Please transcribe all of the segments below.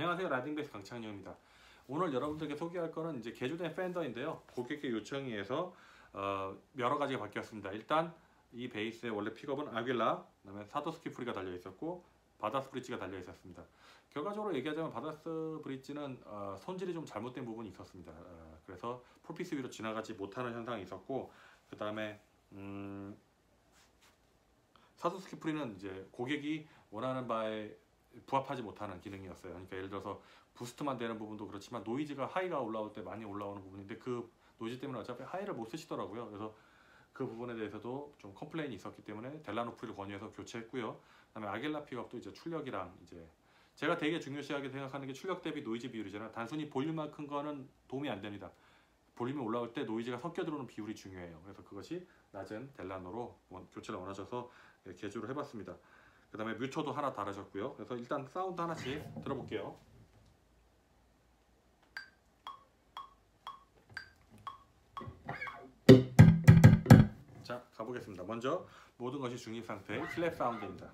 안녕하세요. 라딩베이스 강창영입니다. 오늘 여러분들께 소개할 거는 이제 개조된 Fender인데요. 고객의 요청에 의해서 어, 여러 가지가 바뀌었습니다. 일단 이 베이스의 원래 픽업은 Aguilar 그다음에 Sadowsky pre가 달려 있었고 Badass bridge가 달려 있었습니다. 결과적으로 얘기하자면 Badass bridge는 어, 손질이 좀 잘못된 부분이 있었습니다. 어, 그래서 pole piece 위로 지나가지 못하는 현상이 있었고 그 다음에 음, Sadowsky pre는 이제 고객이 원하는 바에 부합하지 못하는 기능이었어요. 그러니까 예를 들어서 boost만 되는 부분도 그렇지만 노이즈가 high가 올라올 때 많이 올라오는 부분인데 그 노이즈 때문에 어차피 high를 못 쓰시더라고요. 그래서 그 부분에 대해서도 좀 complain이 있었기 때문에 Delano pre를 권유해서 교체했고요. 그다음에 Aguilar 픽업도 이제 출력이랑 이제 제가 되게 중요시하게 생각하는 게 출력 대비 노이즈 비율이잖아요. 단순히 볼륨만 큰 거는 도움이 안 됩니다. 볼륨이 올라올 때 노이즈가 섞여 들어오는 비율이 중요해요. 그래서 그것이 낮은 Delano로 교체를 원하셔서 개조를 해봤습니다. 그 다음에 뮤처도 하나 달아졌고요. 그래서 일단 사운드 하나씩 들어볼게요. 자 가보겠습니다. 먼저 모든 것이 중립 상태의 슬랩 사운드입니다.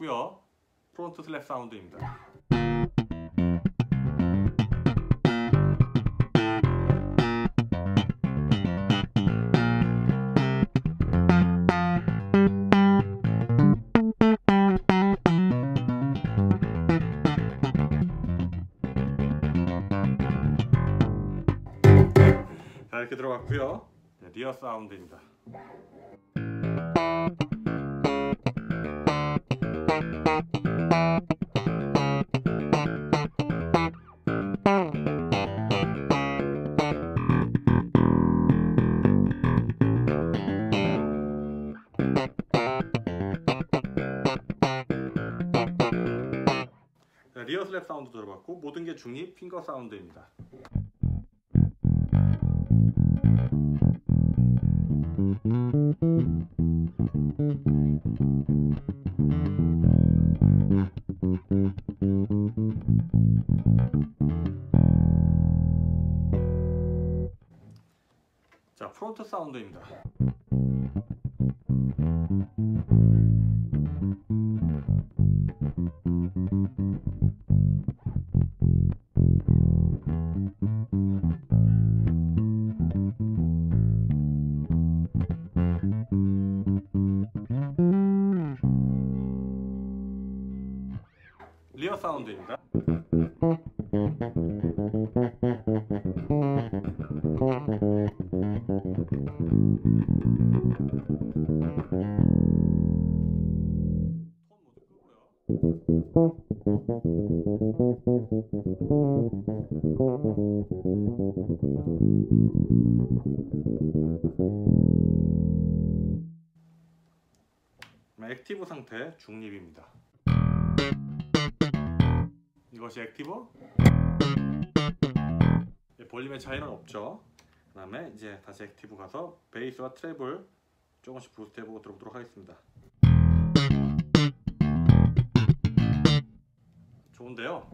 들어봤고요. 프론트 슬랩 사운드입니다. 자 이렇게 들어갔고요. 네, 리어 사운드입니다. 슬랩 사운드 들어봤고 모든 게 중립 핑거 사운드입니다. 자 프론트 사운드입니다. 리어 사운드입니다. 끄고요. active 상태 중립입니다. 이것이 active 예, 볼륨의 차이는 없죠. 그 다음에 이제 다시 active 가서 베이스와 treble 조금씩 boost 해보고 들어보도록 하겠습니다. 좋은데요.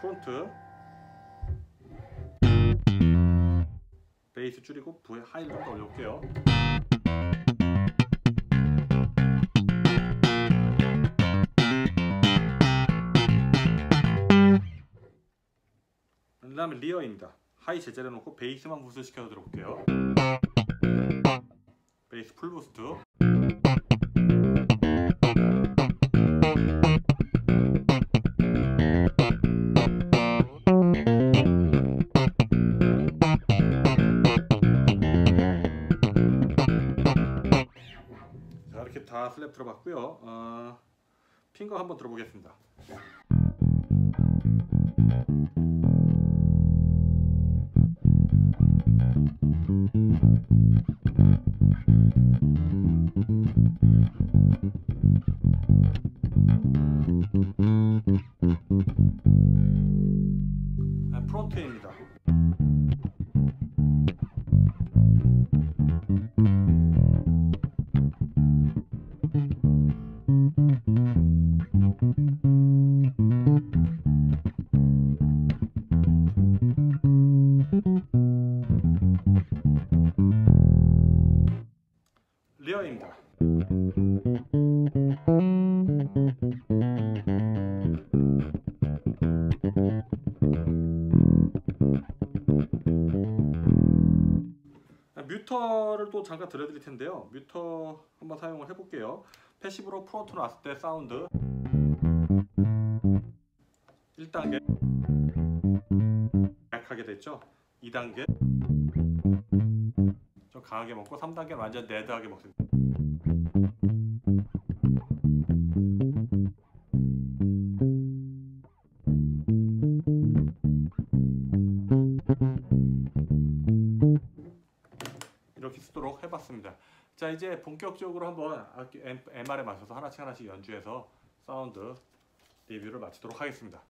front 베이스 줄이고 부의 high를 좀 더 올려볼게요. 그 다음에 rear입니다. high 제자리 놓고 베이스만 boost 시켜서 들어볼게요. 베이스 full boost. 자 슬랩 들어봤고요. 어, 핑거 한번 들어보겠습니다. muter를 또 잠깐 들려드릴 텐데요. muter 한번 사용을 해볼게요. passive로 front 놨을 때 사운드 1단계 약하게 됐죠. 2단계 좀 강하게 먹고 3단계는 완전 dead하게 먹습니다. 자 이제 본격적으로 한번 MR에 맞춰서 하나씩 하나씩 연주해서 사운드 리뷰를 마치도록 하겠습니다.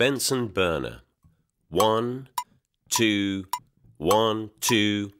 Benson burner. One, two, one, two.